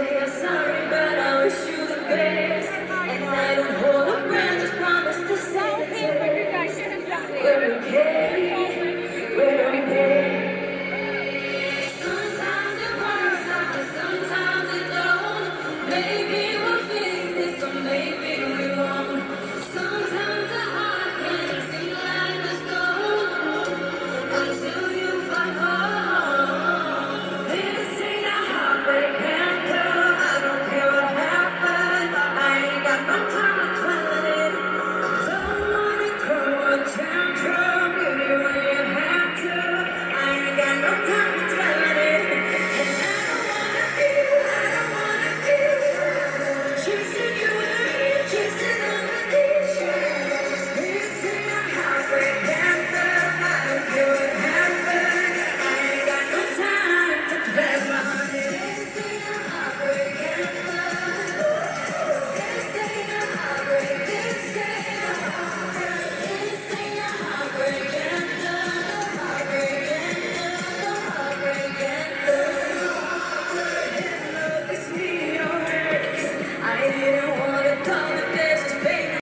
say I'm sorry, but I wish you the best. And I don't hold a brand, just promise to stay the. We're okay, we're okay. Sometimes it works out, sometimes it don't. Maybe